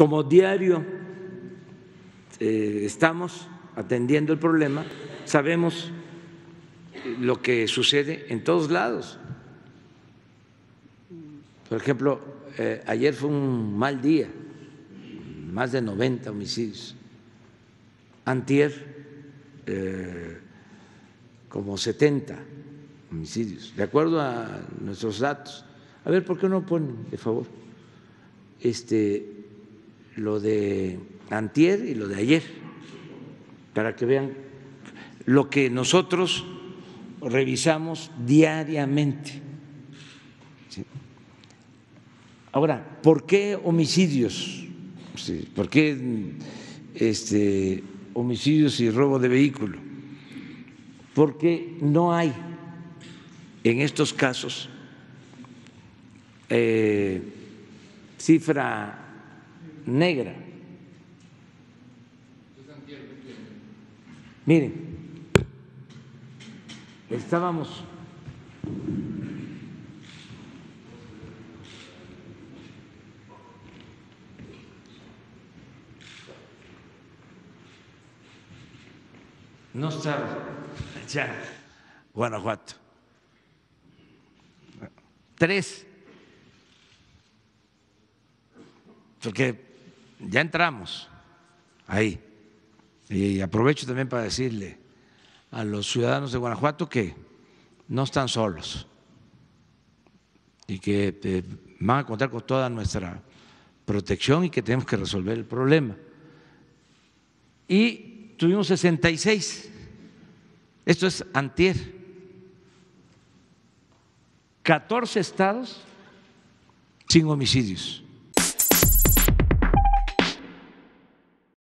como diario eh, estamos atendiendo el problema, sabemos lo que sucede en todos lados. Por ejemplo, eh, ayer fue un mal día, más de 90 homicidios. Antier, eh, como 70 homicidios, de acuerdo a nuestros datos. A ver, ¿por qué no ponen, de favor, este, lo de antier y lo de ayer, para que vean lo que nosotros revisamos diariamente. Ahora, ¿por qué homicidios? ¿Por qué este, homicidios y robo de vehículo? Porque no hay en estos casos eh, cifra negra. Miren, estábamos no está ya Guanajuato. Tres. Porque ya entramos ahí. Y aprovecho también para decirle a los ciudadanos de Guanajuato que no están solos y que eh, van a contar con toda nuestra protección y que tenemos que resolver el problema. Y tuvimos 66, esto es antier, 14 estados sin homicidios.